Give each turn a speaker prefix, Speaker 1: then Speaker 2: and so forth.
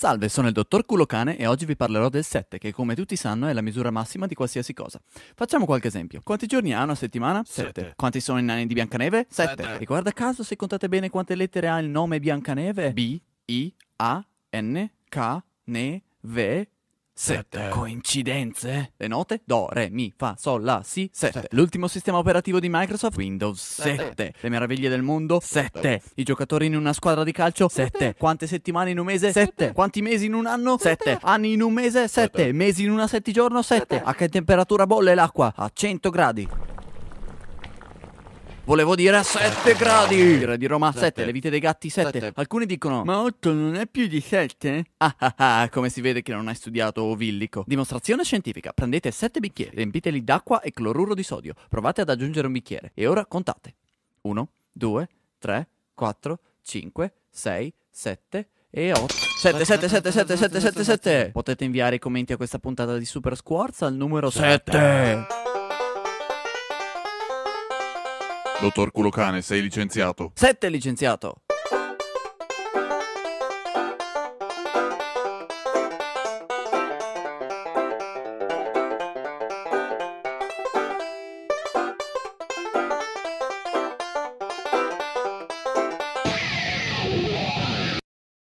Speaker 1: Salve, sono il dottor Culocane e oggi vi parlerò del 7, che come tutti sanno è la misura massima di qualsiasi cosa. Facciamo qualche esempio. Quanti giorni ha una settimana?
Speaker 2: Sette.
Speaker 1: Quanti sono i nani di Biancaneve? Sette.
Speaker 2: Sette.
Speaker 1: E guarda caso, se contate bene quante lettere ha il nome Biancaneve? B, I, A, N, K, Ne, V,
Speaker 2: Sette.
Speaker 1: Coincidenze? Le note? Do, Re, Mi, Fa, Sol, La, Si, 7.
Speaker 2: Sette.
Speaker 1: L'ultimo sistema operativo di Microsoft? Windows
Speaker 2: Sette.
Speaker 1: 7. Le meraviglie del mondo? 7. I giocatori in una squadra di calcio? 7. Quante settimane in un mese? 7. Quanti mesi in un anno? 7. Anni in un mese? 7.
Speaker 2: Sette.
Speaker 1: Mesi in una settigiorno? 7. A che temperatura bolle l'acqua? A 100 gradi. Volevo dire a 7 gradi! Di Roma 7,
Speaker 2: Sette.
Speaker 1: le vite dei gatti 7.
Speaker 2: Sette.
Speaker 1: Alcuni dicono: Ma 8 non è più di 7? Ah ah ah, come si vede che non hai studiato ovillico. Dimostrazione scientifica: prendete 7 bicchieri, riempiteli d'acqua e cloruro di sodio. Provate ad aggiungere un bicchiere. E ora contate: 1, 2, 3, 4, 5, 6, 7 e 8. 7, 7, 7, 7, 7, 7, 7. Potete inviare i commenti a questa puntata di Super Squarza al numero 7.
Speaker 2: Dottor Culocane, sei licenziato.
Speaker 1: 7 licenziato.